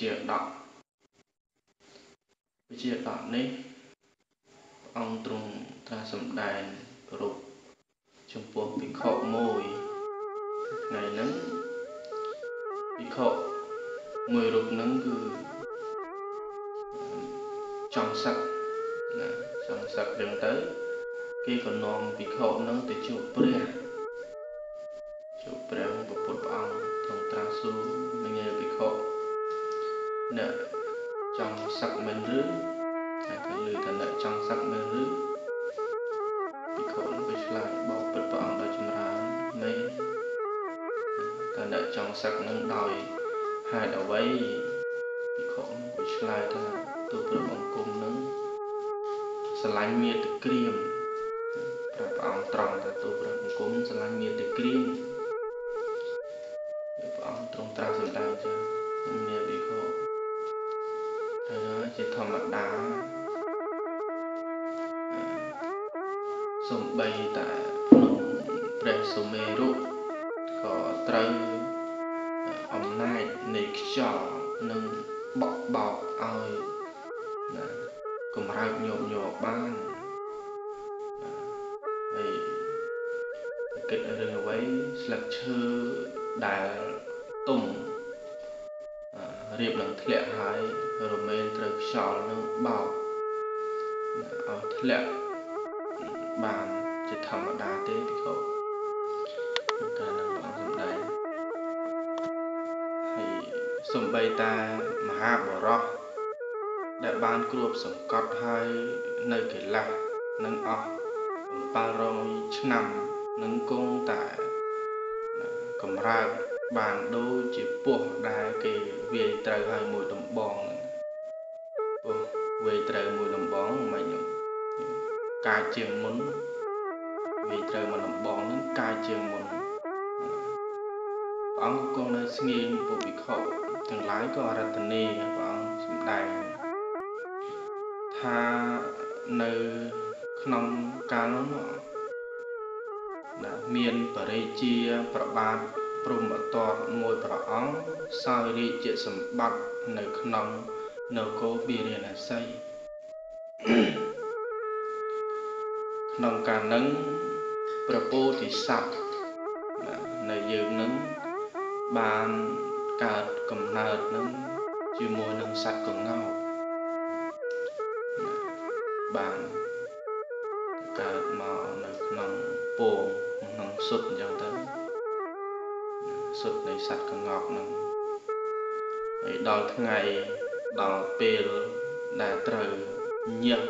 ជាដកវិជាដកនេះព្រះអង្គទ្រង់ត្រាស់សម្ដែងរូបចំពោះភិក្ខុមួយថ្ងៃហ្នឹងភិក្ខុមួយរូបហ្នឹងគឺចង់សឹកណាចង់សឹកចឹងទៅ គេក៏នាំភិក្ខុហ្នឹងទៅជួបព្រះ សឹកមែនឬតែគេលើថាអ្នកចង់សឹកមែនឬភិក្ខុនឹងក៏ឆ្លើយបបពុទ្ធព្រះអង្គដោយចម្រើនមែនតែអ្នកចង់សឹកនឹងដោយហេតុអ្វីភិក្ខុនឹងក៏ឆ្លើយថាទូព្រះបង្គំនឹងស្រឡាញ់មេត្តាក្រៀមព្រះព្រះអង្គត្រង់ថាទូព្រះបង្គំស្រឡាញ់មេត្តាក្រៀមព្រះអង្គទ្រង់ត្រាស់សម្ដែងចាមានភិក្ខុហើយជា ធម្មតាសំបីតែក្នុងព្រះសុមេរុក៏ត្រូវអំណាចនៃខ្យល់នឹងបក់បោកឲ្យណាកម្រើកញោមញ័របានហើយគិតរឿងអ្វីស្លឹកឈើដែលទុំ រៀបនឹងធ្លាក់ហើយរមែងត្រូវខ្យល់នឹងបោកឲ្យធ្លាក់បានជាធម្មតាទេពីកោកាលនឹងបងសំដែងហើយសំបីតាមហាបរោះដែលបានគ្របសង្កត់ហើយនៅកិលេសនឹងអស់700ឆ្នាំនឹងគង់តែកម្រើក បានដូចជាពស់ដែលគេវាយត្រូវឲ្យមួយដំបងពស់វាយត្រូវមួយដំបងមិនញោមកាយជាងមុនវាយត្រូវមួយដំបងនឹងកាយជាងមុនព្រះអង្គគង់នៅស្ងៀមពុភិក្ខុទាំងឡាយក៏អរតនីព្រះអង្គសម្ដែងថានៅក្នុងកាលនោះណាមានបរិជាប្របាទ ព្រមតតមួយព្រះអង្គសោយរាជជាសម្បត្តិនៅក្នុងនគរវិរិយណសីក្នុងការនឹងព្រះពោធិសត្វនៅយើងនឹងបានកើតកំណើតនឹងជាមួយនឹងសត្វកងោកបានកើតមកនៅក្នុងពងក្នុងសុទ្ធអញ្ចឹងទៅ សុទ្ធនៃសត្វកងោកនឹងហើយដល់ថ្ងៃដល់ពេលដែលត្រូវញឹក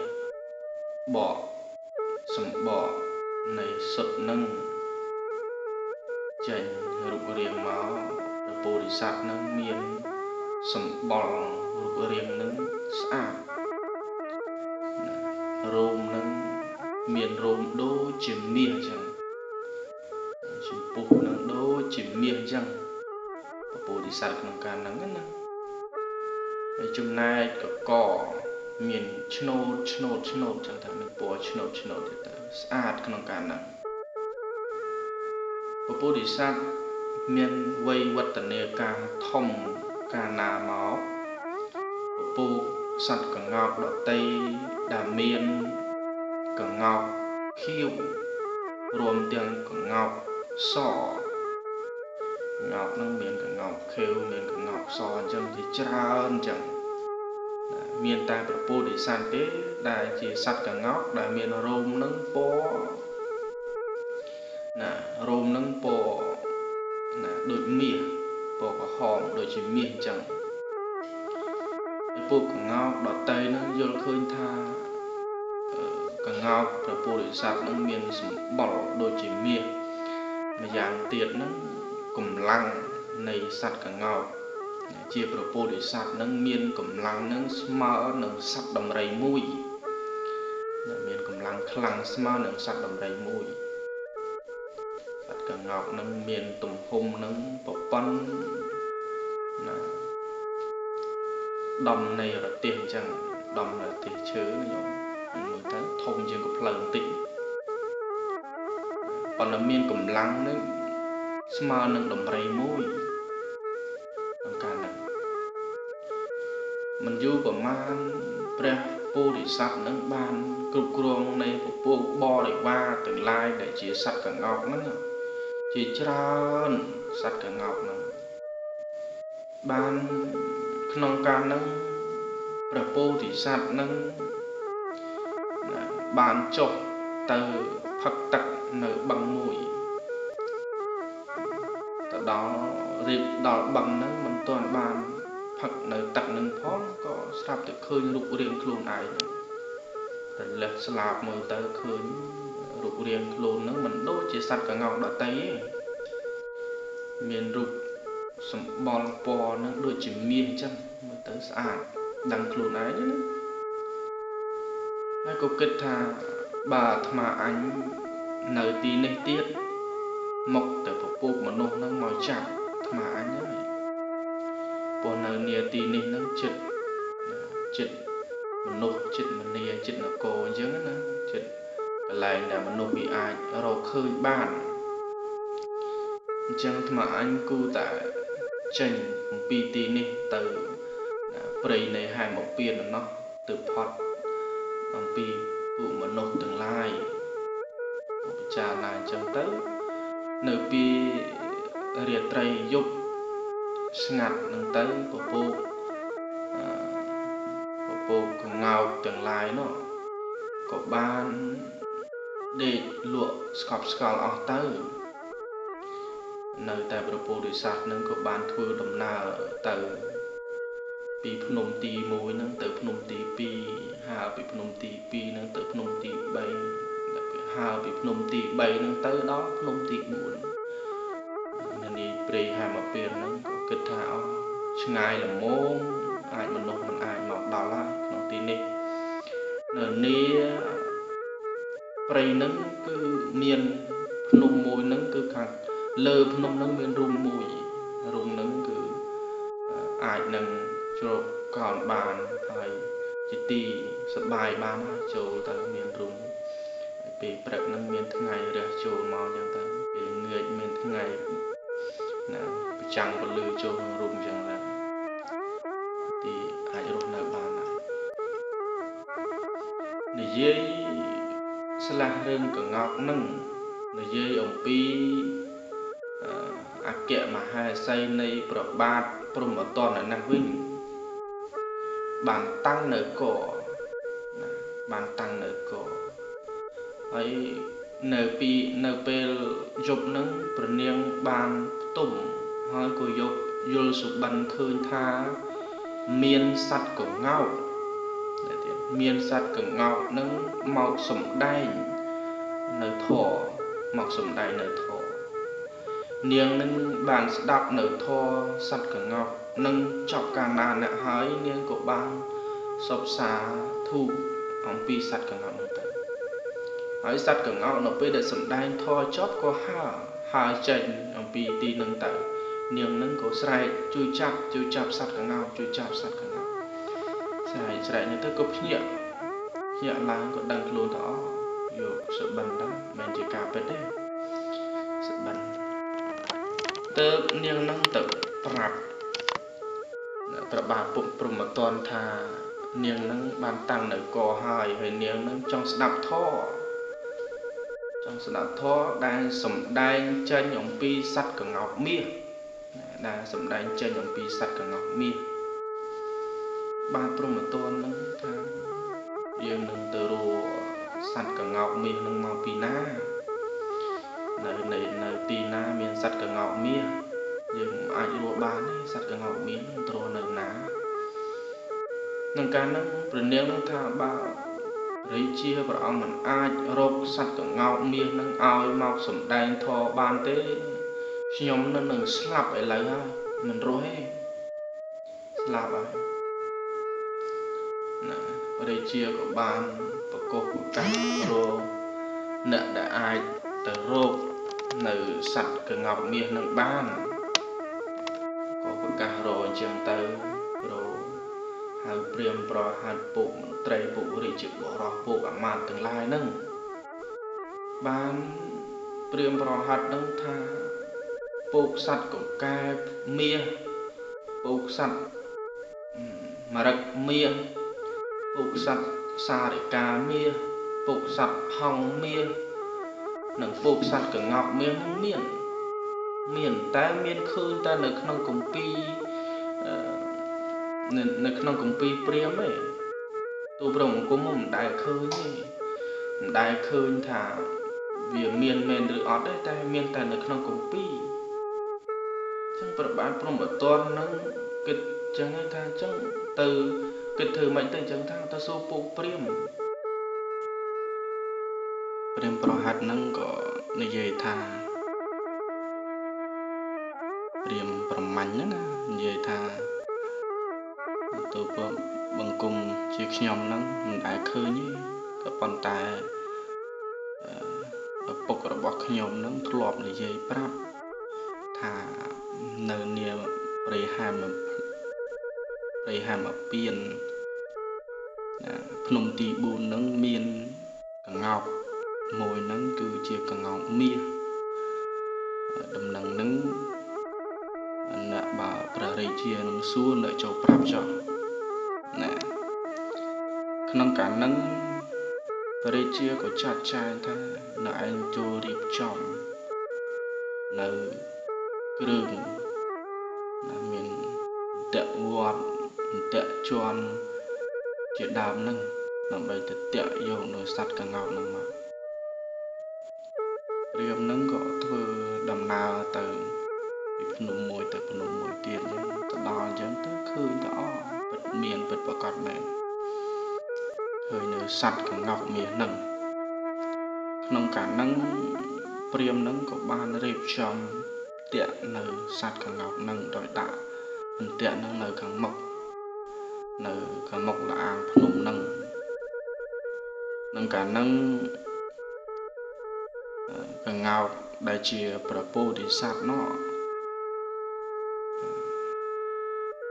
បកសម្បកនៃសុទ្ធនឹងចេញរូបរាងមកព្រះពោធិសត្វនឹងមានសម្បល់រូបរាងនឹងស្អាតរោមនឹងមានរោមដូចជាមាសអញ្ចឹង ចឹងពពោធិសត្វក្នុងការហ្នឹងណាហើយចំណែកកកមានឆ្នោតឆ្នោតឆ្នោតចឹងថាមានពណ៌ឆ្នោតឆ្នោតទៀតទៅស្អាតក្នុងការហ្នឹងពពោធិសត្វមានវ័យវឌ្ឍនាការធំកាលណាមកពពោសត្វកងោកដតីដែលមានកងោកខៀវរួមទាំងកងោកស ងោកនឹងមានកងោកខៀវមានកងោកសអញ្ចឹងជាច្រើនអញ្ចឹងមានតែប្រពោធិសត្វទេដែលជាសត្វកងោកដែលមានរោមនឹងពណ៌ណារោមនឹងពណ៌ណាដូចមាសពណ៌ក្រហមដូចជាមាសអញ្ចឹងពួកកងោកដតៃនឹងយល់ឃើញថាកងោកប្រពោធិសត្វនឹងមានសម្បល់ដូចជាមាសម្យ៉ាងទៀតនឹង កម្លាំងនៃសត្វកងោកជាប្រពោធិសត្វនឹងមានកម្លាំងនឹងស្មើនឹងសត្វដំរីមួយមានកម្លាំងខ្លាំងស្មើនឹងសត្វដំរីមួយសត្វកងោកនឹងមានទំហំនឹងប្រព័ន្ធណាដំនៃរទេសអញ្ចឹងដំរទេសឈើញោមមើលទៅធំជាងកំភ្លើងបន្តិចប៉ុន្តែមានកម្លាំងនឹង ស្មើនឹងដំរីមួយក្នុងការហ្នឹងមិនយូរប្រមាណព្រះពោធិសត្វនឹងបានគ្រប់គ្រងនៃពពួកបរិវារទាំងឡាយដែលជាសត្វកង្កោកហ្នឹងជាច្រើនសត្វកង្កោកហ្នឹងបានក្នុងកាលហ្នឹងព្រះពោធិសត្វហ្នឹងបានចុះទៅផឹកទឹកនៅបឹងមួយទៅ ដល់រៀបដល់បឹងហ្នឹងមិនទាន់បានផឹកនៅទឹកនឹងផងក៏ស្រាប់តែឃើញរូបរាងខ្លួនឯងរលឹកស្លាប់មើលទៅឃើញរូបរាងខ្លួនហ្នឹងមិនដូចជាសត្វកងោកដតីទេមានរូបសម្បល់ពណ៌ហ្នឹងដូចជាមាសអញ្ចឹងមើលទៅស្អាតដឹងខ្លួនឯងណាហើយក៏គិតថាបើអាត្មាអញនៅទីនេះទៀតមកតែ ពពុះមនុស្សហ្នឹងមកចាប់អាត្មាអញហើយព្រោះនៅនាទីនេះហ្នឹងចិត្តចិត្តមនុស្សចិត្តមនីចិត្តនគរអញ្ចឹងណាចិត្តកន្លែងដែលមនុស្សវាអាចរកឃើញបានអញ្ចឹងអាត្មាអញគូតែចេញអំពីទីនេះទៅព្រៃនៃហែមកពៀនណោះទៅផត់អំពីពួកមនុស្សទាំងឡាយពិចារណាអញ្ចឹងទៅ នៅពីរាត្រីយប់ស្ងាត់នឹងទៅពពកពពកកងោកទាំងឡាយនោះក៏បានដេកលក់ស្កប់ស្កល់អស់ទៅនៅតែប្រពោធិសត្វនឹងក៏បានធ្វើដំណើរទៅពីភ្នំទី1ហ្នឹងទៅភ្នំទី2ហើពីភ្នំទី2ហ្នឹងទៅភ្នំទី3 ហើពីភ្នំទី3ហ្នឹងទៅដល់ភ្នំទី4នានីព្រៃហាមកពេលហ្នឹងក៏គិតថាអស់ឆ្ងាយល្មមអាចមនុស្សមិនអាចមកដល់ហើយក្នុងទីនេះនៅនីព្រៃហ្នឹងគឺមានភ្នំមួយហ្នឹងគឺខាងលើភ្នំហ្នឹងមានរូងមួយរូងហ្នឹងគឺអាចនឹងជ្រកកោនបានហើយជាទីសបាយបានចូលទៅមានរូង ពេលព្រឹកហ្នឹងមានថ្ងៃរះចូលមកអញ្ចឹងទៅពេលងឿកមានថ្ងៃណាប្រចាំងពលឺចូលក្នុងរូងអញ្ចឹងទៅទីអាចរស់នៅបានហើយនិយាយស្លាស់រឿងកងោកនឹងនិយាយអំពីអគ្គមហេសីនៃប្របាទព្រមតនណាស់វិញបានតាំងនៅកណាបានតាំងនៅក ហើយនៅពីនៅពេលយប់នឹងព្រះនាងបានផ្ទុំហើយក៏យកយល់សុបិនឃើញថាមានសត្វកងោកទៀតមានសត្វកងោកនឹងមកសំដែងនៅធរមកសំដែងនៅធរនាងនឹងបានស្ដាប់នៅធរសត្វកងោកនឹងចប់កាលណាអ្នកហើយនាងក៏បានសពសាធូបអំពីសត្វកងោកនោះទៅ ហើយសត្វកងោកនៅពេលដែលសំដែងធរចប់ក៏ហើហើចេញអំពីទីនឹងទៅនាងនឹងក៏ស្រែកជួយចាប់ជួយចាប់សត្វកងោកជួយចាប់សត្វកងោកស្រែកស្រែកនេះទៅក៏ភ្ញាក់ភ្ញាក់ឡើងក៏ដឹងខ្លួនទៅអស់យកសបិនទៅមិនជាការពិតទេសបិនទៅនាងនឹងទៅប្រាប់ប្របាទពុកព្រមតនថា នាងនឹងបានតាំងនៅកហើយហើយនាងនឹងចង់ស្ដាប់ធម៌ចង់ ស្ដាប់ធម៌ដែលសំដែងចេញអំពីសត្វកងោកមាសដែលសំដែងចេញអំពីសត្វកងោកមាសបាទព្រមតននឹងថាយើងនឹងទៅរកសត្វកងោកមាសនឹងមកពីណានៅនៅនៅទីណាមានសត្វកងោកមាសយើងអាចរស់បានទេសត្វកងោកមាសនឹងទ្រនៅណាក្នុងការហ្នឹងព្រះនាងនឹងថាបើ រាជាព្រះអង្គមិនអាចរកសត្វកងោកមាសនឹងឲ្យមកសំដែងធរបានទេខ្ញុំនឹងនឹងស្លាប់ឥឡូវហើយមិនរស់ទេស្លាប់ហើយណារាជាក៏បានប្រកបប្រកាសរកអ្នកដែលអាចទៅរកនៅសត្វកងោកមាសនឹងបានក៏ប្រកាសរអញ្ចឹងទៅរ ហៅព្រាមប្រហាត់ពុកមន្ត្រីពុករាជបរោះពុកអាមាត្យទាំងឡាយហ្នឹងបានព្រាមប្រហាត់នឹងថាពុកសัตว์កកែមាសពុកសัตว์ មរឹកមាសពុកសត្វសារិកាមាសពុកសត្វហង្សមាសនិងពុកសត្វកងោកមាសនឹងមានមានតែមានឃើញតែនៅក្នុងគម្ពីរ នៅក្នុងគម្ពីរព្រាហ្មណ៍ទេទូប្រមង្គមមិនដែលឃើញទេមិនដែលឃើញថាវាមានមែនឬអត់ទេតែមានតែនៅក្នុងគម្ពីរចឹងប្របាទព្រមបតននឹងគិតចឹងថាចឹងទៅគិតធ្វើមិនទៅចឹងថាទៅសួរពុកព្រាមព្រាមប្រហាត់នឹងក៏និយាយថាព្រាមប្រមាញ់ហ្នឹងនិយាយថា ទៅបង្គំជាខ្ញុំហ្នឹងមិនដែលឃើញទេក៏ប៉ុន្តែឪពុករបស់ខ្ញុំនឹងធ្លាប់និយាយប្រាប់ថានៅនាព្រៃហាមព្រៃហាមពៀនណាភ្នំទី4នឹងមានកងោកមួយនឹងគឺជាកងោកមាសដំណឹងនឹងអ្នកបើព្រះរា ជានឹងសួរនៅចូលប្រាប់ចោះណាក្នុងការនឹងព្រះរាជាក៏ចាត់ចែងថានៅឯងចូលរៀបចំនៅគ្រឿងណាមានតវត្តតជន់ជាដើមនឹងដើម្បីទៅតាក់យកនៅសัตว์កងោកនឹងមក សត្វកងោកមាសនឹងក្នុងកាលនឹងព្រាមនឹងក៏បានរៀបចំតាក់នៅសត្វកងោកនឹងដោយដាក់អន្ទាក់នឹងនៅខាងមុខនៅខាងមុខលអាងភ្នំនឹងនឹងកាលនឹងកងោកដែលជាប្រពោធិសត្វនោះ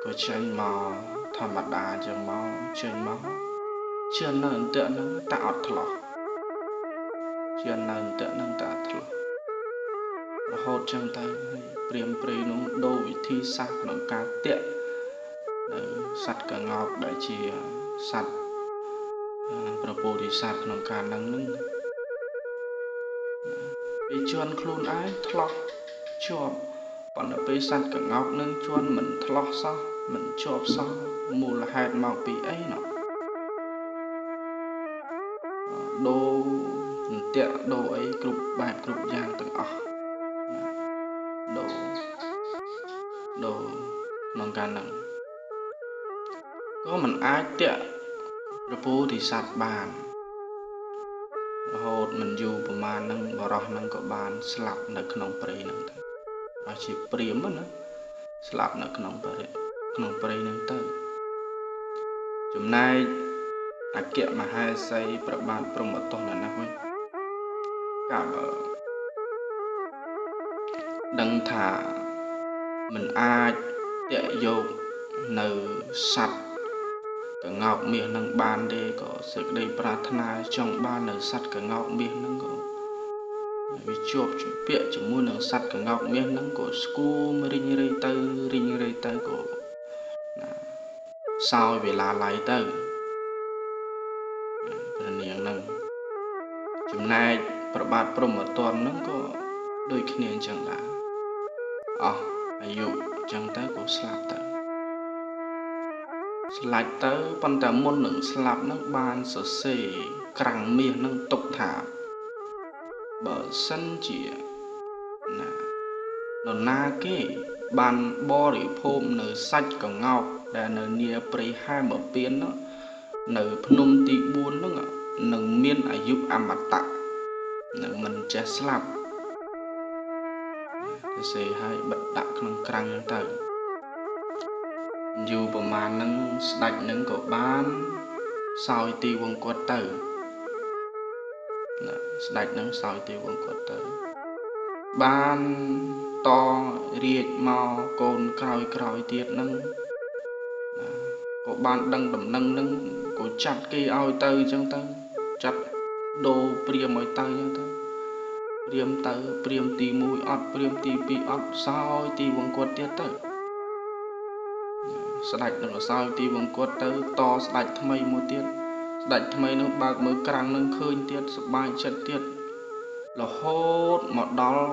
ក៏ចេញមកធម្មតាចឹងមកចេញមក ជឿននៅអន្តៈនឹងតែអត់ឆ្លោះជឿននៅអន្តៈនឹងតែអត់ឆ្លោះរហូតចឹងទៅហើយព្រាមព្រៃនោះដូរវិធីសាស្ត្រក្នុងការតាក់នៅសត្វកងោកដែលជាសត្វប្រពោធិសត្វក្នុងការនឹងនឹងពេលជន់ខ្លួនឯងឆ្លោះជាប់ប៉ុន្តែពេលសត្វកងោកនឹងជន់មិនឆ្លោះសោះមិនជាប់សោះមូលហេតុមកពីអីណោះ ដូរអន្ទាក់ដូរអីគ្រប់បែបគ្រប់យ៉ាងទាំងអស់ដូរដូរក្នុងការនឹងក៏មិនអាចតាក់ប្រពោធិសត្វបានរហូតមិនយូរប្រមាណហ្នឹងបរោះហ្នឹងក៏បានស្លាប់នៅក្នុងព្រៃហ្នឹងទៅអស់ជាព្រាមណាស្លាប់នៅក្នុងព្រៃក្នុងព្រៃហ្នឹងទៅចំណែក អគ្គមហេសីប្របាទព្រមតោះណាស់វិញកាលដឹងថាមិនអាចតាក់យកនៅសัตว์កងោកមាសនឹងបានទេក៏សេចក្តីប្រាថ្នាចង់បាននៅសัตว์កងោកមាសនឹងក៏វាជាប់ជំពាក់ជាមួយនឹងសัตว์កងោកមាសនឹងក៏ស្គួមរិញរៃទៅរិញរៃទៅក៏ណាសោយវេលាឡៃទៅ ព្រះនាងនឹងចំណែកប្របាទព្រមតននឹងក៏ដូចគ្នាអញ្ចឹងដែរអស់អាយុអញ្ចឹងទៅក៏ស្លាប់ទៅស្លាច់ទៅប៉ុន្តែមុននឹងស្លាប់នឹងបានសរសេរក្រាំងមាសនឹងទុកថាបើសិនជាណានរណាគេបានបរិភោគនៅសាច់កងោកដែលនៅនាព្រៃហែមពៀននោះនៅភ្នំទី4នោះ នឹងមានអាយុអមតៈនឹងមិនចេះស្លាប់សរសេរឲ្យបិទដាក់ក្នុងក្រាំងទៅយូរប្រមាណហ្នឹងស្ដេចនឹងក៏បានសោយទីវង្គត់ទៅណាស្ដេចនឹងសោយទីវង្គត់ទៅ បានតរាជមកកូនក្រោយក្រោយទៀតនឹងណាក៏បានដឹងដំណឹងនឹងក៏ចាត់គេឲ្យទៅអញ្ចឹងទៅ ចាត់ដូរព្រាមឲ្យទៅអញ្ចឹងទៅព្រាមទៅព្រាមទី1អត់ព្រាមទី2អត់សោយទីវង្គត់ទៀតទៅស្ដេចនឹងអសោយទីវង្គត់ទៅតស្ដេចថ្មីមួយទៀតស្ដេចថ្មីនឹងបើកមើលក្រាំងនឹងឃើញទៀតសប្បាយចិត្តទៀតរហូតមកដល់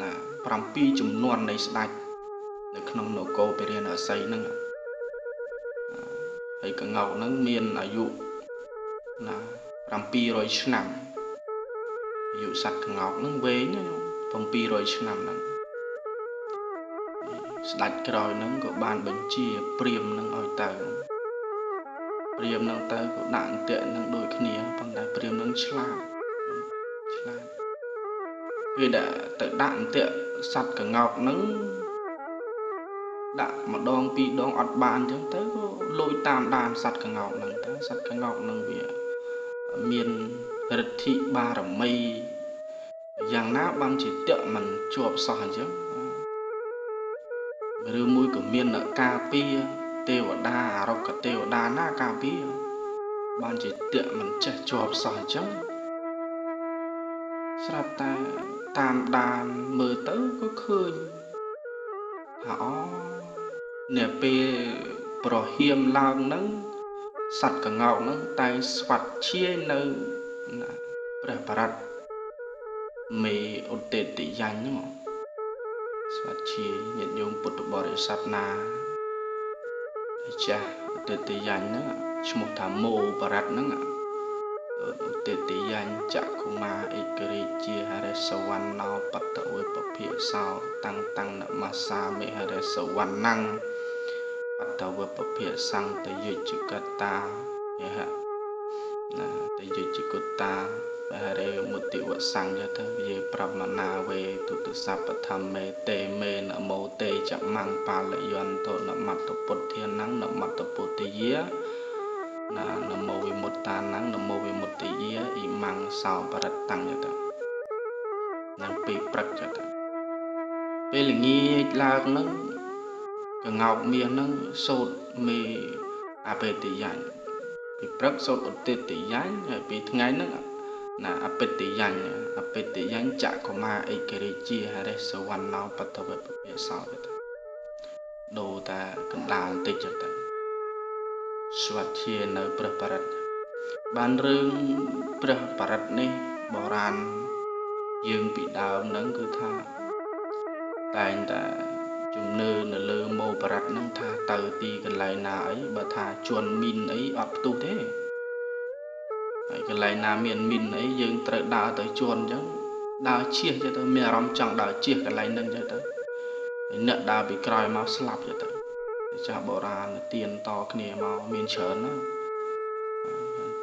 ណា7ចំនួននៃស្ដេចនៅក្នុងនគរពរិញ្ញាស័យហ្នឹងហើយកងោកហ្នឹងមានអាយុ ណា700ឆ្នាំអាយុសត្វកងោកហ្នឹងវែងណា700ឆ្នាំហ្នឹងស្ដេចក្រោយហ្នឹងក៏បានបញ្ជាព្រាមនឹងឲ្យទៅព្រាមនឹងទៅក៏ដាក់អន្ទាក់នឹងដូចគ្នាប៉ុន្តែព្រាមនឹងឆ្លាតឆ្លាតពេលដែលទៅដាក់អន្ទាក់សត្វកងោកហ្នឹងដាក់ម្ដងពីរដងអត់បានអញ្ចឹងទៅក៏លួចតាមដានសត្វកងោកហ្នឹងទៅសត្វកងោកហ្នឹងវា មានរិទ្ធិបារមីយ៉ាងណាបានជាតៈមិនជាប់សោះអញ្ចឹងឬមួយក៏មានអ្នកការពារទេវតាអរុក្ខទេវតាណាការពារបានជាតៈមិនចេះជាប់សោះអញ្ចឹងស្រាប់តែតាមដានមើលទៅក៏ឃើញថាអូអ្នកពេលប្រហៀមឡើងនឹង សត្វកងោកនឹងតែស្វាត់ឈាយនៅព្រះបរតមេឧត្តតិយញ្ញហ្នឹងស្វាត់ឈាយញាតិញោមពុទ្ធបរិស័ទណាចាស់ឧត្តតិយញ្ញហ្នឹងឈ្មោះថាមោបរតហ្នឹងឧត្តតិយញ្ញចក្ខុមាអេករិជាហរិសវណ្ណោបតវេពភិសោតាំងតាំងនមសាមិហរិសវណ្ណੰប តវេពភិសង្តយុជកតាយហណាតយុជកតាបរិមុតិវសង្យទៅយេប្រមណាវេទុទសពធម្មេតេមេនមោតេចមੰបាលយន្តនមត្តពុទ្ធានੰនមត្តពុទ្ធិយាណានមោវិមុតតានੰនមោវិមុតតិយាអ៊ីម៉ាំងសោបរតੰយទៅនឹងពេលព្រឹកចទៅពេលល្ងាចឡើងនឹង កងោកមាសនឹងសូត្រមេអបេតិយញ្ញពីព្រឹកសូត្រឧទ្ទិតិយញ្ញហើយពីថ្ងៃហ្នឹងណាអបិតិយញ្ញអបិតិយញ្ញចកុមាអេករិជាហរិសវណ្ណោបតវពពិសោទៅដូរតាកណ្ដាលបន្តិចទៅស្វាត់ជានៅព្រះបរិត្តបានរឿងព្រះបរិត្តនេះបរាណយើងពីដើមហ្នឹងគឺថាតែងតែ ជំនឿនៅលើម៉ូបរិត្តហ្នឹងថាទៅទីកន្លែងណាអីបើថាជន់មីនអីអត់ផ្ទុះទេហើយកន្លែងណាមានមីនអីយើងត្រូវដើរទៅជន់អញ្ចឹងដើរជៀសទៅទៅមានអារម្មណ៍ចង់ដើរជៀសកន្លែងហ្នឹងទៅទៅអ្នកដើរពីក្រោយមកស្លាប់ទៅទៅចាស់បុរាណទៀនតគ្នាមកមានច្រើនណា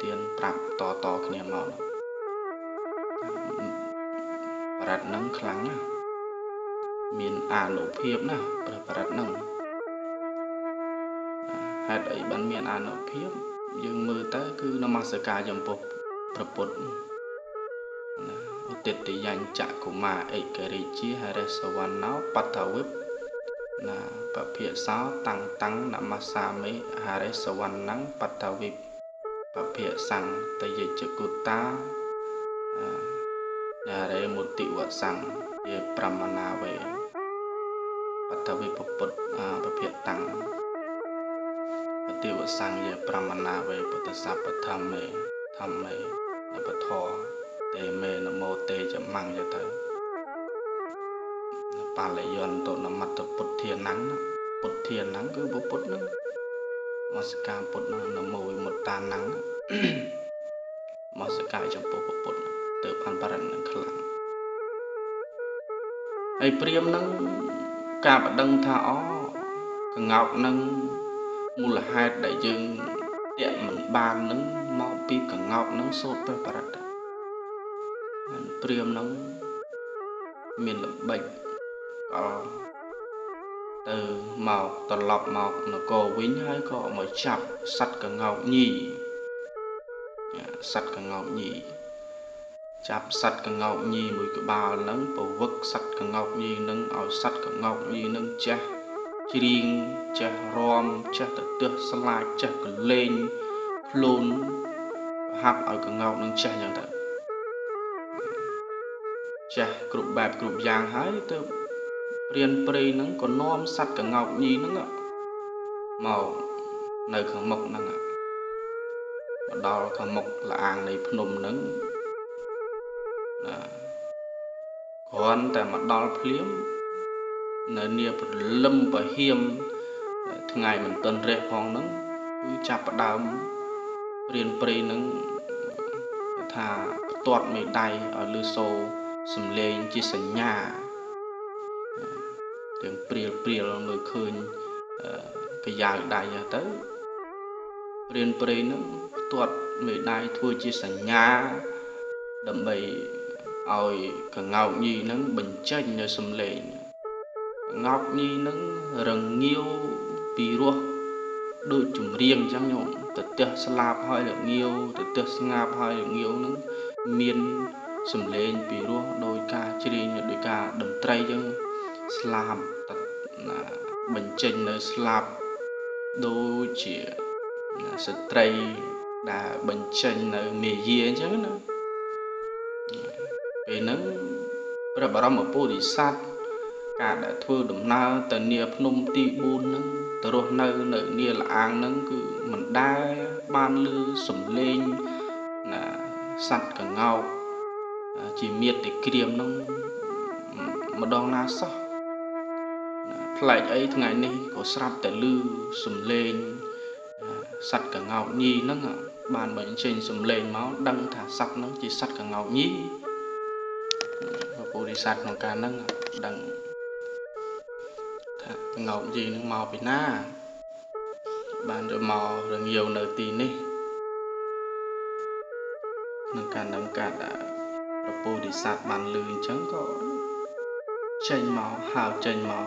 ទៀនប្រាប់តតគ្នាមកបរិត្តហ្នឹងខ្លាំងណាស់ មានអានុភាពណាស់ព្រះបរិត្តហ្នឹងហេតុអីបានមានអានុភាព យើងមើលទៅគឺនមស្ការចំពោះព្រះពុទ្ធណាឧទិតយញ្ចកុមារអេករិជាហរិសវណ្ណោបតវិបណាបភិសោតាំងតាំងនមសាមិហរិសវណ្ណងបតវិបបភិសង្តយជគុតាណារេមុតិវសង្ឃយេប្រមណាវេ បតវិពពុទ្ធបភិតាំងទេវសង្ឃយប្រមណាវេពុទ្ធសពធម្មេធម្មេនពធតេមេនមោតេចមੰងយទៅបាលយន្តនមត្តពុទ្ធានੰពុទ្ធានੰគឺពុទ្ធហ្នឹងមស្ការពុទ្ធហ្នឹងនមោវិមុតតានੰមស្ការចំពោះពុទ្ធទើបបានបរិណនឹងខ្លាំងហើយព្រាមនឹង ការបដិងថាអកងោកនឹងមូលហេតុដែលយើងតាក់មិនបាននឹងមកពីកងោកនឹងសូត្រព្រះបរិត្តព្រាមនឹងមានល្បិចក៏ទៅមកត្រឡប់មកនគរវិញហើយក៏មកចាប់សត្វកងោកញីសត្វកងោកញី ចាប់សត្វកងោកញីមួយក្បាលនឹងប្រវឹកសត្វកងោកញីនឹងឲ្យសត្វកងោកញីនឹងចាស់ច្រៀងចេះរំចេះទៅទើសស្លាចចេះកលេងខ្លួនហាប់ឲ្យកងោកនឹងចេះយ៉ាងទៅចេះគ្រប់បែបគ្រប់យ៉ាងហើយទៅរៀនព្រៃហ្នឹងក៏នាំសัตว์កងោកញីហ្នឹងមកនៅខាងមុខហ្នឹងមកដល់ខាងមុខលាអាងនៃភ្នំហ្នឹង ណាគ្រាន់តែមកដល់ភ្លាមនៅនាព្រលឹមពហៀមថ្ងៃមិនទាន់រះផងហ្នឹងគឺចាប់ផ្ដើមរៀនព្រៃហ្នឹងថាផ្ទាត់មេដៃឲ្យលឺសូរសំឡេងជាសញ្ញាទាំងព្រៀលព្រៀលមើលឃើញកាយ៉ាវដៃទៅរៀនព្រៃហ្នឹងផ្ទាត់មេដៃធ្វើជាសញ្ញាដើម្បី ឲ្យកងោកញីហ្នឹងបញ្ចេញនៅសំឡេងងោកញីហ្នឹងរងាវពីរោះដូចចម្រៀងអញ្ចឹងញោមទៅទះស្លាប់ហើយរងាវទៅទះស្ងាប់ហើយរងាវហ្នឹងមានសំឡេងពីរោះដោយការច្រៀងដោយការតន្ត្រីអញ្ចឹងស្លាប់បញ្ចេញនៅស្លាប់ដូចជាស្ត្រីដែលបញ្ចេញនៅមេយាអញ្ចឹងណា ពេលហ្នឹងព្រះបរមពុទ្ធិសត្វការដែលធ្វើដំណើរទៅនាភ្នំទី4ហ្នឹងទៅរស់នៅនៅនាលអាងហ្នឹងគឺមិនដែលបានឮសំឡេងណាសត្វកងោកជាមៀតទីក្រៀមហ្នឹងម្ដងណាសោះប្លែកអីថ្ងៃនេះក៏ស្រាប់តែឮសំឡេងសត្វកងោកញីហ្នឹងបានបញ្ចេញសំឡេងមកដឹងថាសត្វហ្នឹងជាសត្វកងោកញីពុ រិស័ទក្នុងការហ្នឹងដឹងថាងោកញីហ្នឹងមកពីណា បានទៅមករងាវនៅទីនេះក្នុងការដឹងកាត់ប្រពុរិស័ទបានលឺអញ្ចឹងក៏ចេញមកហៅចេញមក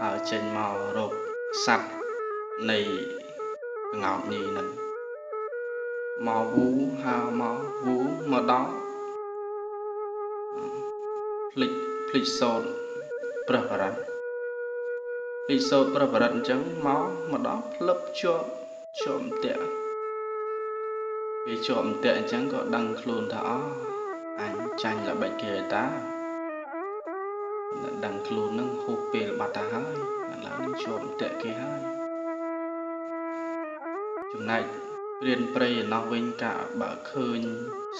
ហៅចេញមករកសัตว์នៃងោកញីហ្នឹងមកវូហៅមកវូមកដល់ ភ្លេចសោតព្រះបរិត្តភ្លេចសោតព្រះបរិត្តអញ្ចឹងមកមកដល់ផ្លឹបជាប់ជាប់តាក់ពេលជាប់តាក់អញ្ចឹងក៏ដឹងខ្លួនថាអូអញចាញ់ល្បិចគេតាដឹងខ្លួននឹងហូបពេលបាត់ទៅហើយឥឡូវនេះជាប់តាក់គេហើយចំណែកព្រានព្រៃឯណោះវិញកាបើឃើញ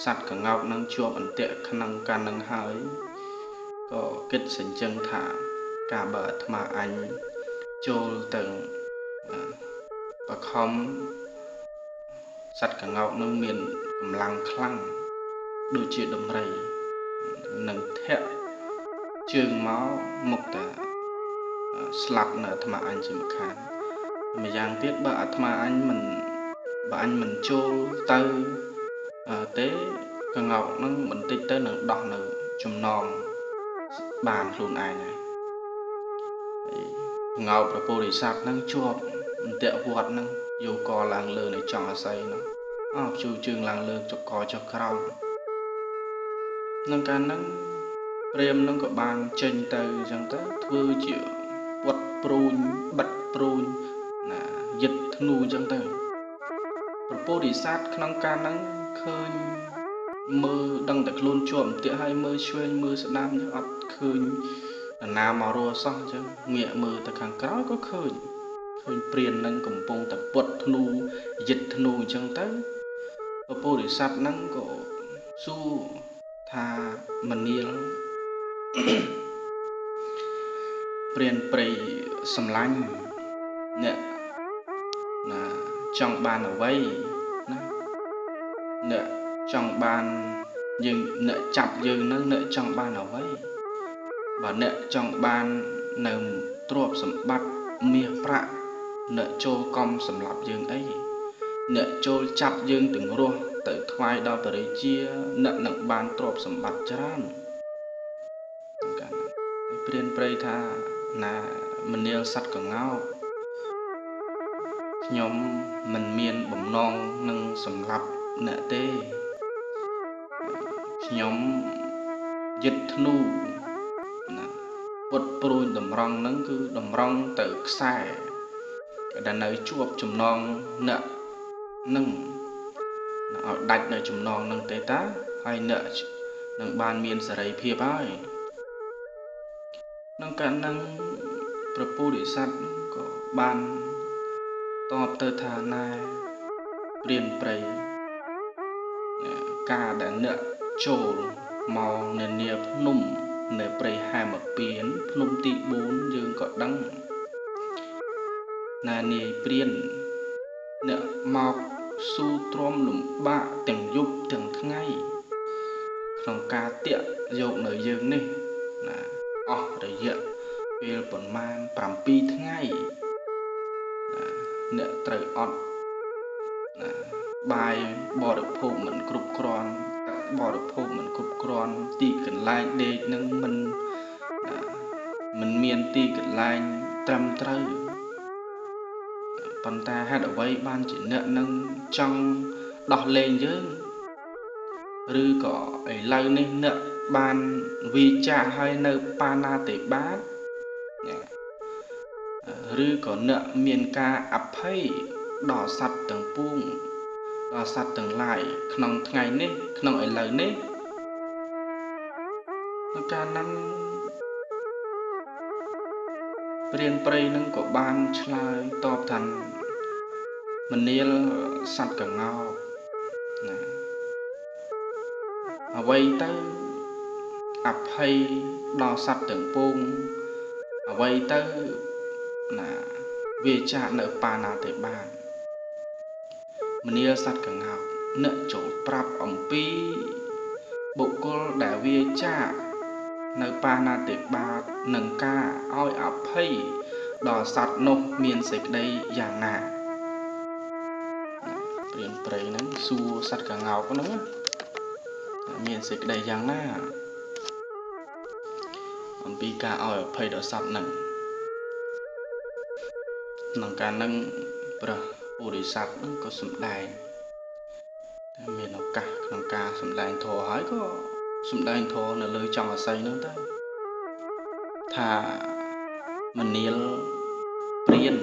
សัตว์កងោកនឹងជាប់អន្ទាក់ក្នុងកាន់នឹងហើយ ក៏គិតសញ្ជឹងថាការបើអាត្មាអញចូលទៅបខំសัตว์កងោកនឹងមានកម្លាំងខ្លាំងដូចជាដំរីនឹងធាក់ជើងមកមុខតាស្លាប់នៅអាត្មាអញជាម្ខាងម្យ៉ាងទៀតបើអាត្មាអញមិនបើអញមិនចូលទៅទេកងោកនឹងបន្តិចទៅនឹងដោះនៅចំណង បានខ្លួនឯងហើយងោកប្រពោធិសត្វនឹងជាប់អន្ទាក់វត្តនឹងយកកឡើងលើនៃចង់អាស័យនោះអោជួជើងឡើងលើចុកកចុះក្រោមនឹងការហ្នឹងព្រាមនឹងក៏បានចេញទៅអញ្ចឹងទៅធ្វើជាវត្តព្រូញបិទព្រូញណាយិតធ្នូអញ្ចឹងទៅប្រពោធិសត្វក្នុងការហ្នឹងឃើញ មើលដឹងតែខ្លួនជាប់អន្ទាក់ហើយមើលឆ្វេងមើលស្ដាំអត់ឃើញណាមករស់សោះអញ្ចឹងងាកមើលទៅខាងក្រោយក៏ឃើញឃើញព្រាននឹងកំពុងតែពុតធ្នូយិតធ្នូអញ្ចឹងទៅពពុរិស័ទហ្នឹងក៏សួរថាមនាលព្រានព្រៃសំឡាញ់អ្នកណាចង់បានអ្វីណាអ្នក ចង់បានយើងអ្នកចាប់យើងនឹងអ្នកចង់បានអ្វីបើអ្នកចង់បាននៅទ្រព្យសម្បត្តិមាសប្រាក់អ្នកចូលកំសម្រាប់យើងអីអ្នកចូលចាប់យើងទាំងរស់ទៅថ្វាយដល់បរិជាអ្នកនឹងបានទ្រព្យសម្បត្តិច្រើនកាលព្រានព្រៃថាណាមនាលសัตว์កងោកខ្ញុំមិនមានបំណងនឹងសម្លាប់អ្នកទេ ខ្ញុំយឹតធ្នូណាពុតព្រួយតម្រង់ហ្នឹងគឺតម្រង់ទៅខ្សែដែលនៅជួបចំណងអ្នកនឹងឲ្យដាច់នៅចំណងនឹងទេតាហើយអ្នកនឹងបានមានសេរីភាពហើយក្នុងកាលហ្នឹងប្រពុរិស័ទក៏បានតបទៅថាណែព្រានព្រៃការដែលអ្នក ចូលមកនៅនាភ្នំ នៅព្រៃហែមពៀនភ្នំទី4យើងក៏ដឹងណានាយព្រានអ្នកមកស៊ូទ្រាំលំបាកទាំងយប់ទាំងថ្ងៃក្នុងការតាក់យកនៅយើងនេះណាអស់រយៈពេលប្រមាណ7ថ្ងៃណាអ្នកត្រូវអត់ណាបាយបរិភោគមិនគ្រប់គ្រាន់ទឹក បរិភោគមិនគ្រប់គ្រាន់ទីកន្លែងដេកនឹងមិនមិនមានទីកន្លែងត្រឹមត្រូវប៉ុន្តែហេតុអ្វីបានជាអ្នកនឹងចង់ដោះលែងយើងឬក៏ឥឡូវនេះអ្នកបានវាចាកហើយនៅបាណាតិបាតឬក៏អ្នកមានការអភ័យដល់សត្វទាំងពួង ដល់សត្វទាំងឡាយក្នុងថ្ងៃនេះ ក្នុងឥឡូវនេះនៅកាលហ្នឹងព្រានព្រៃនឹងក៏បានឆ្លើយតបថាមនាលសត្វកងោណាអ្វីទៅអភ័យដល់សត្វទាំងពួងអ្វីទៅណាវាចាកនៅបាណាទេបាន មនាលសត្វកងោនឹកចូលប្រាប់អំពីបុគ្គលដែលវាចាកនៅបាណាតិបាតនឹងការឲ្យអភ័យដល់សត្វនោះមានសេចក្តីយ៉ាងណាព្រានព្រៃហ្នឹងសួរសត្វកងោកហ្នឹងមានសេចក្តីយ៉ាងណាអំពីការឲ្យអភ័យដល់សត្វហ្នឹងក្នុងការនឹងព្រះ ពុរិស័ទហ្នឹងក៏សំដែងមានឱកាសក្នុងការសំដែងធម៌ហើយក៏សំដែងធម៌នៅលើចង់អាស័យហ្នឹងទៅថាមនាលព្រាន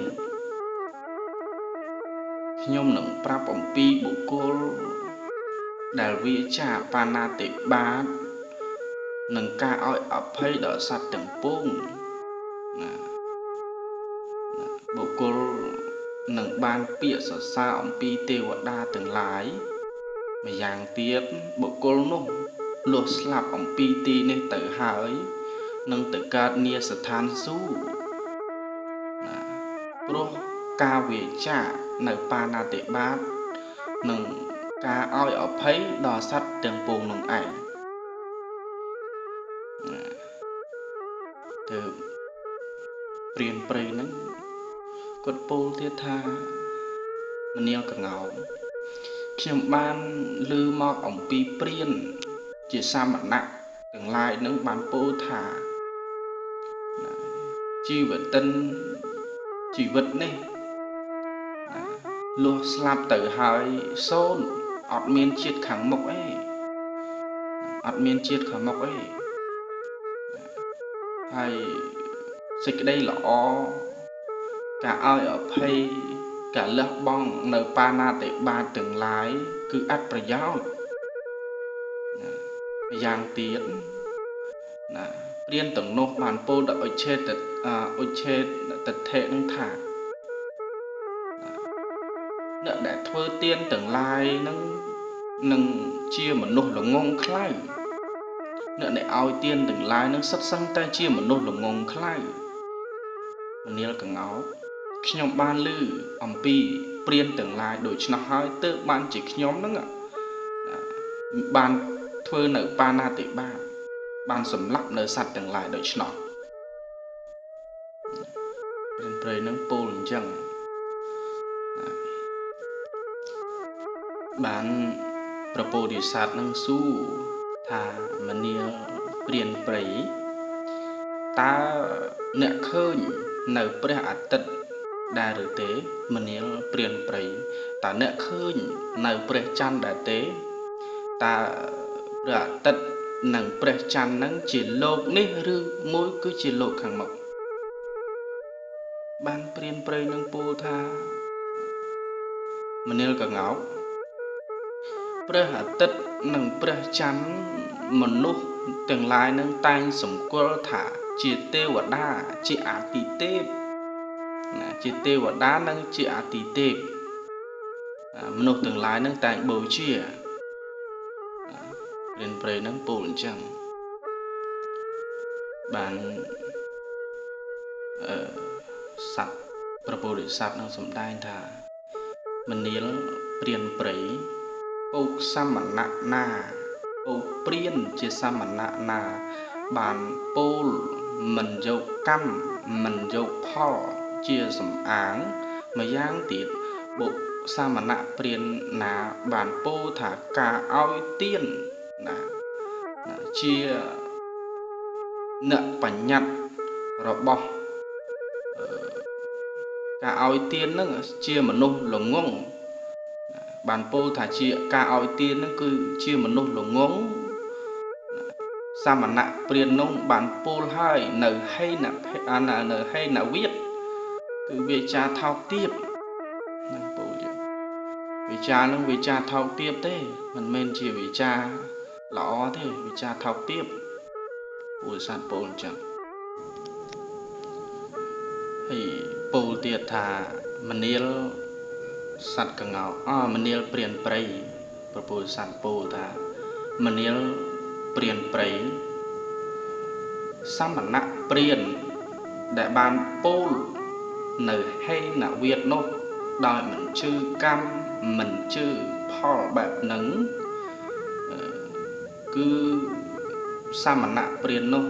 ខ្ញុំនឹងប្រាប់អំពីបុគ្គលដែលវាចាបាណាតិបាតនឹងការឲ្យអភ័យដល់សត្វទាំងពួងណាបុគ្គល នឹងបានពាក្យសរសើរអំពីទេវតាទាំងឡាយម្យ៉ាងទៀតបុគ្គលនោះលុះស្លាប់អំពីទីនេះទៅហើយនឹងទៅកើតនាស្ថានសួគ៌ណាព្រោះការវាចានៅបាណាតិបាតនឹងការឲ្យអភ័យដល់សត្វទាំងពួងនឹងឯងទៅព្រានព្រៃហ្នឹង គាត់ពោលទៀតថាមនាលកងោខ្ញុំបានឮមកអំពីព្រានជាសាមណៈទាំងឡាយនឹងបានពោលថាជីវិតិនជីវិតនេះលុះស្លាប់ទៅហើយសូន្យអត់មានជាតិខាងមុខអីអត់មានជាតិខាងមុខអីហើយសេចក្តីល្អ ការឲ្យអភ័យការលះបង់នៅបាណាតិបាតទាំងឡាយគឺអត់ប្រយោជន៍ម្យ៉ាងទៀតណាព្រានទាំងនោះបានពោលដល់អុឆេតអុឆេតតថេនឹងថាអ្នកដែលធ្វើទៀនទាំងឡាយនឹងនឹងជាមនុស្សល្ងងខ្លៅអ្នកដែលឲ្យទៀនទាំងឡាយនឹងសិតសឹងតែជាមនុស្សល្ងងខ្លៅមនាលកងោ ខ្ញុំបានឮអំពីព្រានទាំងឡាយដូច្នោះហើយទើបបានជាខ្ញុំនឹងបានធ្វើនៅបាណាតិបាបានសម្លាប់នៅសត្វទាំងឡាយដូច្នោះព្រានព្រៃនឹងពោលអញ្ចឹងបានប្រពោធិសត្វនឹងសួរថាមនាលព្រានព្រៃតើអ្នកឃើញនៅព្រះអាទិត្យ ដែរឬទេមនាលព្រានព្រៃតើអ្នកឃើញនៅព្រះច័ន្ទដែរទេតើព្រះអាទិត្យនិងព្រះច័ន្ទនឹងជាលោកនេះឬមួយគឺជាលោកខាងមុខបានព្រានព្រៃនឹងពោលថាមនាលកងោកព្រះអាទិត្យនិងព្រះច័ន្ទមនុស្សទាំងឡាយនឹងតែងសម្គាល់ថាជាទេវតាជាអាទិទេព ណាជាទេវតានិងជាអតិទេពមនុស្សទាំងឡាយនឹងតែងបូជារៀនព្រៃនឹងពោលអញ្ចឹងបានអឺសត្វប្រពោធិសត្វនឹងសំដែងថាមនាលព្រានព្រៃពោកសមណៈណាពោកព្រានជាសមណៈណាបានពោលមិនយកកម្មមិនយកផល ជាសំអាងម្យ៉ាងទៀតបុសាមណៈព្រានណាបានពោលថាការឲ្យទៀនណាជាអ្នកបញ្ញត្តិរបស់ការឲ្យទាននឹងជាមនុស្សល្ងងបានពោលថាជាការឲ្យទាននឹងគឺជាមនុស្សល្ងងសមណៈព្រាននោះបានពោលហើយនៅហេណអាននៅហេណវិទ្យ គឺវាចាថោកទាបនឹងពូលយើងវាចានឹងវាចាថោកទាបទេមិនមែនជាវាចាល្អទេវាចាថោកទាបពូលសត្វពូលអញ្ចឹងហើយពូលទៀតថាមនាលសត្វកងោអមនាលព្រានព្រៃប្រពូលសត្វពូលថាមនាលព្រានព្រៃសមណៈព្រានដែលបានពូល នៅហេណវិទ្យនោះដោយមិនជឿកម្មមិនជឿផលបែបហ្នឹងគឺសមណៈព្រាននោះ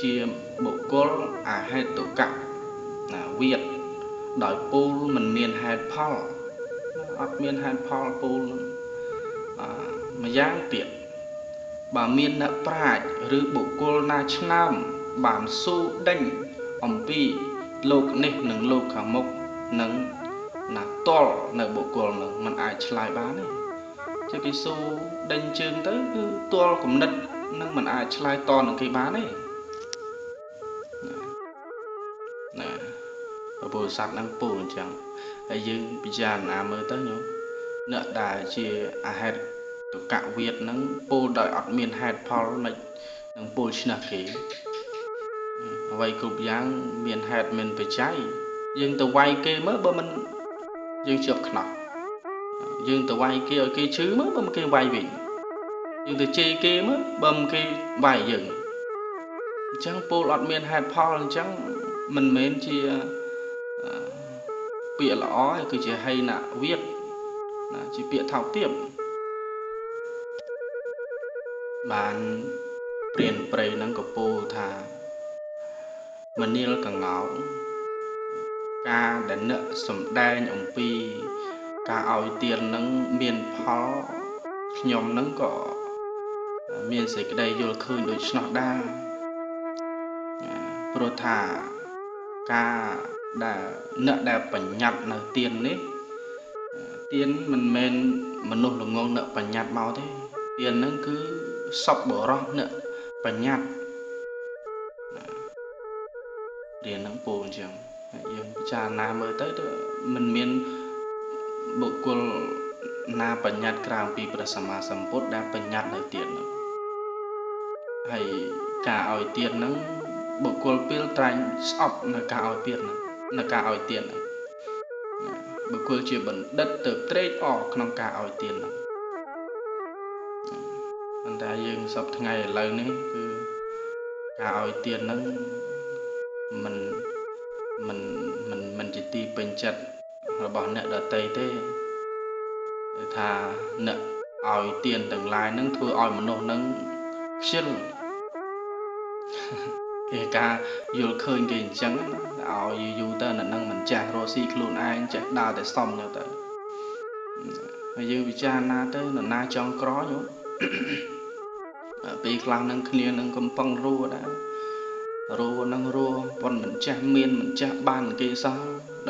ជាបុគ្គលអហេតុកៈណាវិទ្យដោយពូលមិនមានហេតុផលអត់មានហេតុផលពូលអម្យ៉ាងទៀតបើមានអ្នកប្រាជ្ញឬបុគ្គលណាឆ្នើមបានស៊ូដេញអំពី លោកនេះនិងលោកខាងមុខនឹងណាតល់នៅបុគ្គលនឹងมันអាចឆ្លើយបានទេជាគេស៊ូដេញជើងទៅគឺតល់គំនិតនឹងมันអាចឆ្លើយតនឹងគេបានទេណាពពុទ្ធសាសនឹងពូអញ្ចឹងហើយយើងពិចារណាមើលទៅញោមអ្នកដែលជាអហេតុតកវិទ្យហ្នឹងពូលដោយអត់មានហេតុផលមិននឹងពូលឈ្នះគេ អ្វីគ្រប់យ៉ាងមានហេតុមានបច្ច័យយើងទៅវាយគេមើលបើមិនយើងជាប់ខ្នោះយើងទៅវាយគេឲ្យគេឈឺមើលបើមិនគេវាយវិញយើងទៅជេរគេមើលបើមិនគេវាយយើងអញ្ចឹងពូលអត់មានហេតុផលអញ្ចឹងមិនមែនជាពាក្យល្អគឺជាហីណវិទ្យណាជាពាក្យថោកទាបបានព្រានព្រៃនឹងក៏ពោលថា មនាលកងោការដែលនឹកសំដែងអំពី ការឲ្យទាននឹងមានផលខ្ញុំនឹងក៏មានសេចក្តីយល់ឃើញដូច្នោះដែរព្រោះថាការដែលអ្នកដែលបញ្ញត្តិនៅទៀននេះទៀនមិនមែនមនុស្សល្ងងអ្នកបញ្ញត្តិមកទេទៀនហ្នឹងគឺសពបរោះអ្នកបញ្ញត្តិ រៀនហ្នឹងពូអញ្ចឹងយើងពិចារណាមើលទៅមិនមានបុគ្គលណាបញ្ញត្តិក្រៅពីព្រះសម្មាសម្ពុទ្ធដែលបញ្ញត្តិនៅទៀនហ្នឹងហើយការឲ្យទៀនហ្នឹងបុគ្គលពេលត្រែងស្អប់នៅការឲ្យទៀនហ្នឹងនៅការឲ្យទានហ្នឹងបុគ្គលជាបណ្ឌិតទៅត្រេកអរក្នុងការឲ្យទានហ្នឹងប៉ុន្តែយើងសពថ្ងៃឥឡូវនេះគឺការឲ្យទានហ្នឹង មិនមិនមិនមិនជាទីពេញចិត្តរបស់អ្នកដតីទេគឺថាអ្នកឲ្យទានទាំងឡាយហ្នឹងធ្វើឲ្យមនុស្សហ្នឹងខ្ជិលគេការយល់ឃើញគេអញ្ចឹងឲ្យយូរទៅអានឹងមិនចាស់រស់ស៊ីខ្លួនឯងចេះដើរតែសំទៅទៅហើយយើងពិចារណាទៅនរណាចង់ក្រញោមពេលខ្លះនឹងគ្នានឹងកំប៉ុងរੂដែរ រੂនឹងរੂប៉ុនមិនចាស់មានមិនចាស់បានគេសោះ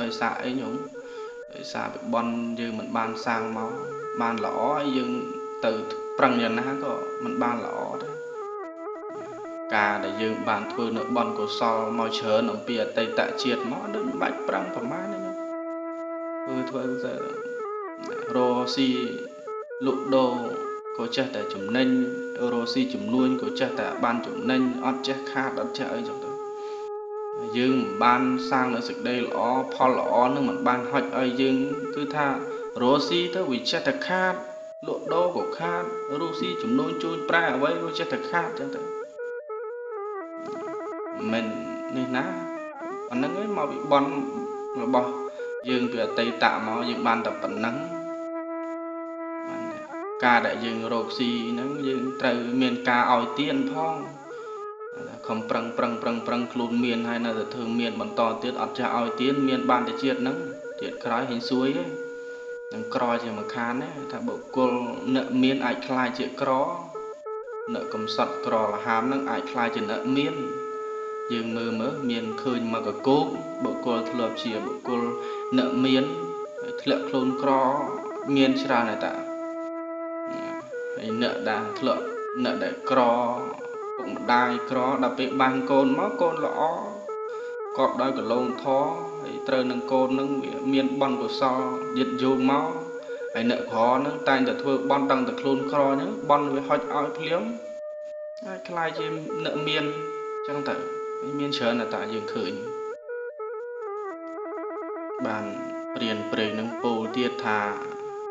ដោយសារអីញោមដោយសារពីប៉ុនយើងមិនបានសាងមកបានល្អហើយយើងទៅប្រឹងយ៉ាងណាក៏មិនបានល្អដែរការដែលយើងបានធ្វើនៅបនកុសលមកច្រើនអំពីអតីតជាតិមកដូចមិនបាច់ប្រឹងប្រមាណទេណាធ្វើធ្វើទៅរកស៊ីលក់ដូរ ក៏ចេះតែចំណេញរកស៊ីចំនួនក៏ចេះតែបានចំណេញអត់ចេះខាតអត់ចេះអីចឹងទៅយើងមិនបានសាងនៅសេចក្តីល្អផលល្អនឹងមិនបានហុចឲ្យយើងគឺថារស់ស៊ីទៅវាចិត្តតែខាតលក់ដូរក៏ខាតរស់ស៊ីចំនួនជួញប្រែអ្វីវាចិត្តតែខាតចឹងទៅមិននេះណាអាហ្នឹងឯងមកពីបនរបស់យើងពីអតីតមកយើងបានតែប៉ុណ្ណឹង ការដែលយើងរកស៊ីហ្នឹងយើងត្រូវមានការឲ្យទៀនផងខំប្រឹងប្រឹងប្រឹងប្រឹងខ្លួនមានហើយនៅតែធ្វើមានបន្តទៀតអត់ចាស់ឲ្យទៀនមានបានតែជាតិហ្នឹងជាតិក្រោយហិញសួយហ្នឹងក្រជាមួយខានណាថាបុគ្គលអ្នកមានអាចខ្លាចជាក្រអ្នកកំសត់ក្រលហាមហ្នឹងអាចខ្លាចជាអ្នកមានយើងមើលមើលមានឃើញមកកកោកបុគ្គលធ្លាប់ជាបុគ្គលអ្នកមានធ្លាក់ខ្លួនក្រមានច្រើនតែតា ហើយនឹកដែលធ្លាក់នឹកដែលក្រពុកម្ដាយក្រដល់ពេលបាញ់កូនមកកូនល្អកប់ដោយកលងធហើយត្រូវនឹងកូននឹងវាមានបនកុសលយឹតយូរមកហើយអ្នកក្រនឹងតែងតែធ្វើបន់តាំងតែខ្លួនក្រអញ្ចឹងបន់វាហុចឲ្យភ្លាមហើយខ្លាយជាអ្នកមានអញ្ចឹងទៅមានច្រើនតែយើងឃើញបានព្រានព្រេងនឹងពោលទៀតថា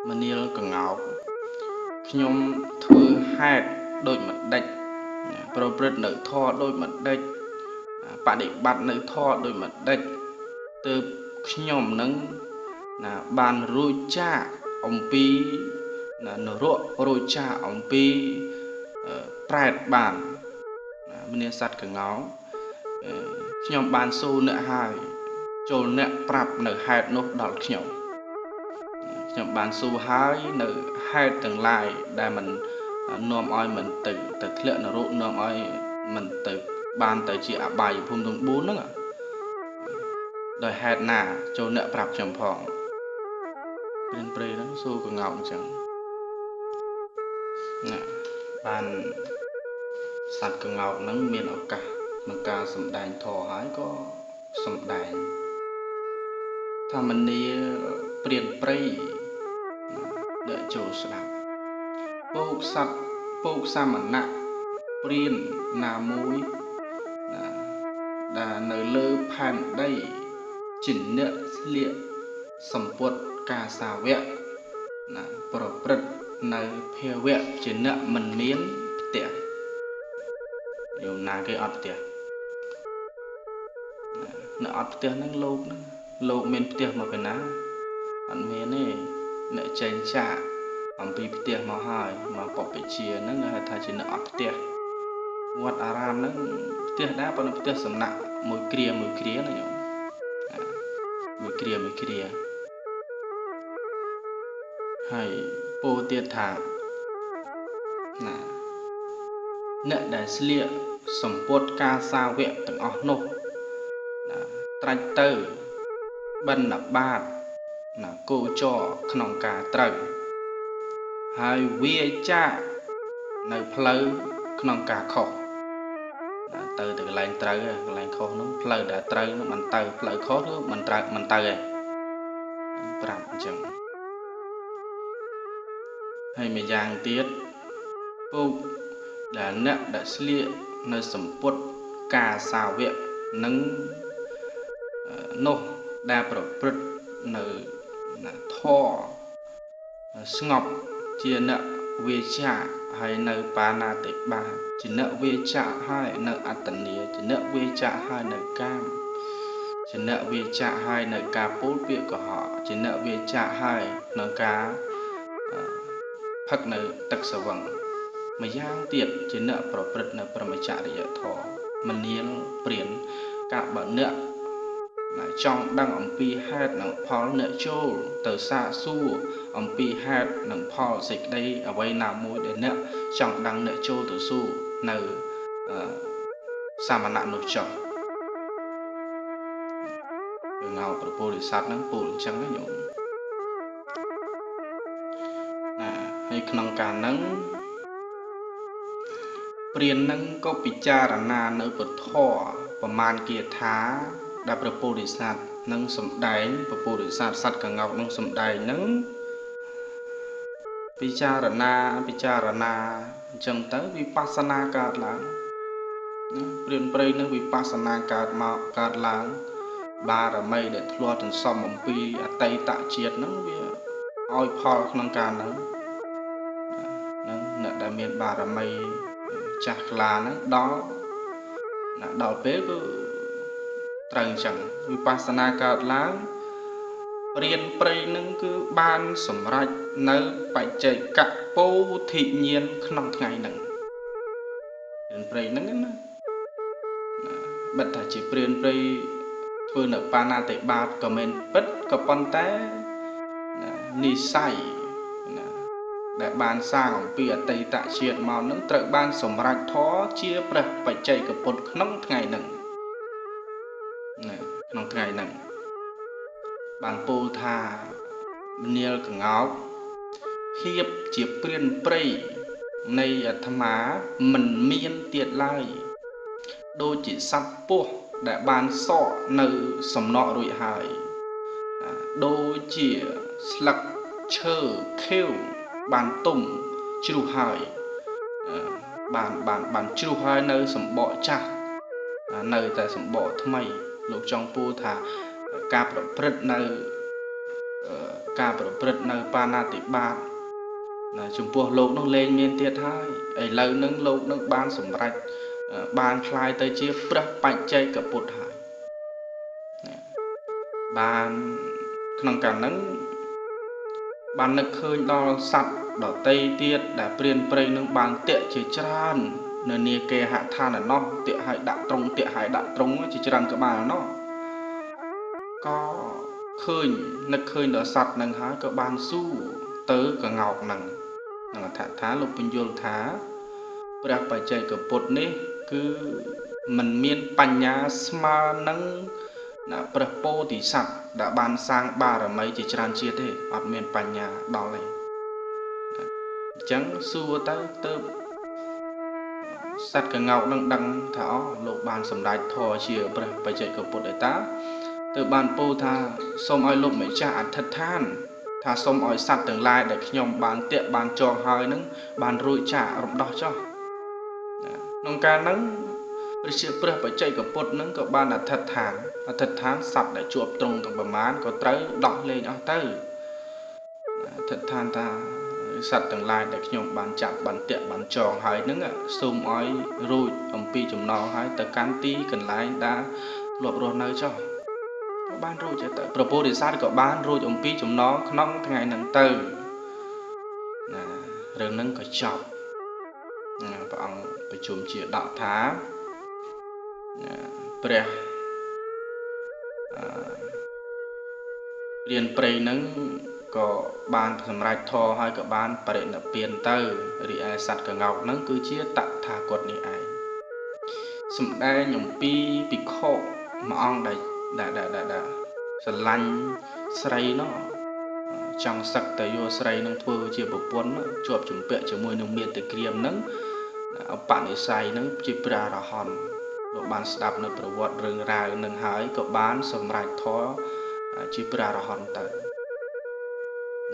មនាលកងោក ខ្ញុំធ្វើហេតុដូចម្ដេចប្រព្រឹត្តនៅធម៌ដូចម្ដេចបដិបត្តិនៅធម៌ដូចម្ដេចទើបខ្ញុំនឹងណាបានរួចចាកអំពីណានរករួចចាកអំពីប្រែតបានមនីសัตว์កងោខ្ញុំបានសួរអ្នកហើយចូលអ្នកប្រាប់នៅហេតុនោះដល់ខ្ញុំ ខ្ញុំបានសួរហើយនៅហេតុទាំងឡាយដែលมันនាំឲ្យមិនទៅទៅធ្លាក់នរកនាំឲ្យមិនទៅបានទៅជាអបាយភូមិទាំង4ហ្នឹងដោយហេតុណាចូលអ្នកប្រាប់ខ្ញុំផងព្រានព្រៃហ្នឹងសួរកងោកអញ្ចឹងណាបានសត្វកងោកហ្នឹងមានឱកាសក្នុងការសម្ដែងធរហើយក៏សម្ដែងថាមនីព្រានព្រៃ ដែលចូលស្ដាប់ពោកសត្វពោកសាមណៈព្រានណាមួយណាដែលនៅលើផែនដីជាអ្នកស្លៀកសម្ពុតកាសាវៈណាប្រព្រឹត្តនៅភាវៈជាអ្នកមិនមានផ្ទះយោណាគេអត់ផ្ទះនៅអត់ផ្ទះហ្នឹងលោកហ្នឹងលោកមានផ្ទះមកពីណាអត់មានទេ អ្នកចេញចាកអំពីផ្ទះមកហើយមកបព្វជិហ្នឹងហៅថាជាអ្នកអត់ផ្ទះវត្តអារាមហ្នឹងផ្ទះដែរប៉ុន្តែផ្ទះសំណាក់មួយគ្រាមួយគ្រាណាញោមមួយគ្រាមួយគ្រាហើយពោលទៀតថាណាអ្នកដែលស្លៀកសម្ពុតការសាវៈទាំងអស់នោះណាត្រាច់ទៅបិណ្ឌបាត ណាគោចរក្នុងការត្រូវហើយវាចាកនៅផ្លូវក្នុងការខុសណាទៅទៅកន្លែងត្រូវកន្លែងខុសនោះផ្លូវដែលត្រូវនោះមិនទៅផ្លូវខុសឬមិនត្រូវមិនទៅទេប្រាប់អញ្ចឹងហើយម្យ៉ាងទៀតពុកដែលអ្នកដែលស្លៀកនៅសម្ពុតការសាវៈនឹងនោះដែលប្រព្រឹត្តនៅ ធរស្ងប់ជាអ្នកវាចាហើយនៅបាណាតិបាជាអ្នកវាចាហើយនៅអត្តនីជាអ្នកវាចាហើយនៅកាមជាអ្នកវាចាហើយនៅការពូលពាក្យកុហកជាអ្នកវាចាហើយនៅការផឹកនៅទឹកសវឹងម្យ៉ាងទៀតជាអ្នកប្រព្រឹត្តនៅប្រមចរិយធម៌មនាលព្រានកាប អ្នកចង់ដឹងអំពីហេតុនិងផលអ្នកចូលទៅសាកសួរអំពីហេតុនិងផលសេចក្តីអ្វីណាមួយដែលអ្នកចង់ដឹងអ្នកចូលទៅសួរនៅសាមណៈនោះចុះងៅប្រពោធិសត្វហ្នឹងពោលអញ្ចឹងណាញោមណាហើយក្នុងការហ្នឹងព្រានហ្នឹងក៏ពិចារណានៅពធប្រមាណគាថា ដែលព្រះពោធិសត្វនឹងសំដែងព្រះពោធិសត្វសត្វកងោកនឹងសំដែងនឹងពិចារណាពិចារណាអញ្ចឹងទៅវិបស្សនាកើតឡើងព្រានព្រៃនឹងវិបស្សនាកើតមកកើតឡើង បារមីដែលធ្លាប់សន្សំអំពីអតីតជាតិហ្នឹងវាឲ្យផលក្នុងការហ្នឹងហ្នឹងអ្នកដែលមានបារមីចាស់ក្លាហ្នឹងដល់ណាដល់ពេលគឺ ត្រូវអញ្ចឹងវិបស្សនាកើតឡើងរៀនព្រៃនឹងគឺបានសម្រេចនៅបច្ចេកពោធិញ្ញាណក្នុងថ្ងៃហ្នឹងរៀនព្រៃហ្នឹងណាបិទថាជាព្រានព្រៃធ្វើនៅបាណាតិបាតក៏មិនពិតក៏ប៉ុន្តែនិស័យណាដែលបានសាងអំពីអតីតជាតិមកនឹងត្រូវបានសម្រេចធរជាព្រះបច្ចេកពុទ្ធក្នុងថ្ងៃហ្នឹង ណាក្នុងថ្ងៃហ្នឹងបានពោលថាមនាលកងោកភាពជាព្រានព្រៃនៃអាត្មាមិនមានទៀតឡើយដូចជាសត្វពស់ដែលបានសក់នៅសំណក់រួចហើយដូចជាស្លឹកឈើខៀវបានទុំជ្រុះហើយបានបានបានជ្រុះហើយនៅសម្បកចាស់នៅតែសម្បកថ្មី លោកចង់ពូថាការប្រព្រឹត្តនៅការប្រព្រឹត្តនៅបាណាតិបាតណាចំពោះលោកនោះលែងមានទៀតហើយឥឡូវនឹងលោកនឹងបានសម្រេចបានคลายទៅជាព្រះបច្ចេកពុទ្ធហើយបានក្នុងកាលហ្នឹងបាននឹកឃើញដល់សត្វដតីទៀតដែលព្រានព្រៃនឹងបានតាក់ជាច្រើន នៅនាគេហដ្ឋានណោះតាក់ឲ្យដាក់ត្រង់តាក់ឲ្យដាក់ត្រង់ជាច្រើនក្បាលណោះក៏ឃើញនឹកឃើញដល់សត្វនឹងហើយក៏បានស៊ូទៅកងោកនឹងនឹងអធថាលោកបញ្យល់ថាព្រះបច្ចេកពុទ្ធនេះគឺมันមានបញ្ញាស្មើនឹងណាព្រះពោធិសត្វដែលបានសាងបារមីជាច្រើនជាតិទេអត់មានបញ្ញាដល់ទេអញ្ចឹងសួរទៅទៅ សត្វកងោកនឹងដឹងថាអូលោកបានសម្ដេចធរជាព្រះបច្ចេកពុទ្ធឯតាទៅបានពោលថាសូមឲ្យលោកម្ចាស់អធិដ្ឋាន ថាសូមឲ្យសត្វទាំងឡាយដែលខ្ញុំបានតាក់បានចងហើយនឹងបានរួចចាករំដោះចោះក្នុងការហ្នឹងព្រះជាព្រះបច្ចេកពុទ្ធនឹងក៏បានអធិដ្ឋានអធិដ្ឋានសត្វដែលជាប់ត្រង់ទាំងប្រមាណក៏ត្រូវដោះលែងអស់ទៅអធិដ្ឋានថា សត្វទាំងឡាយដែលខ្ញុំបានចាប់បានតាក់បានចងហើយនឹងសូមឲ្យរួចអំពីចំណងហើយទៅកាន់ទីកន្លែងដែលធ្លាប់រស់នៅចុះក៏បានរួចទៅប្រពោធិសត្វក៏បានរួចអំពីចំណងក្នុងថ្ងៃហ្នឹងទៅណារឿងហ្នឹងក៏ចប់ព្រះអង្គប្រជុំជាដកថាព្រះរៀនព្រៃនឹង ក៏បានសម្រេចធរហើយក៏បានបរិនិព្វានទៅរីឯសត្វកងោកនឹងគឺជាតថាគតនេះឯងសំដែងអំពីភិក្ខុមួយអង្គដែលដែលដែលស្រឡាញ់ស្រីនោះចង់សឹកតយោស្រីនឹងធ្វើជាប្រពន្ធជាប់ជំពាក់ជាមួយនឹងមេត្តាក្រៀមនឹងអបនិស័យនឹងជាព្រះអរហន្តលោកបានស្ដាប់នៅប្រវត្តិរឿងរ៉ាវនឹងហើយក៏បានសម្រេចធម៌ជាព្រះអរហន្តទៅ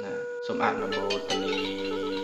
ណាសូមអនុមោទនា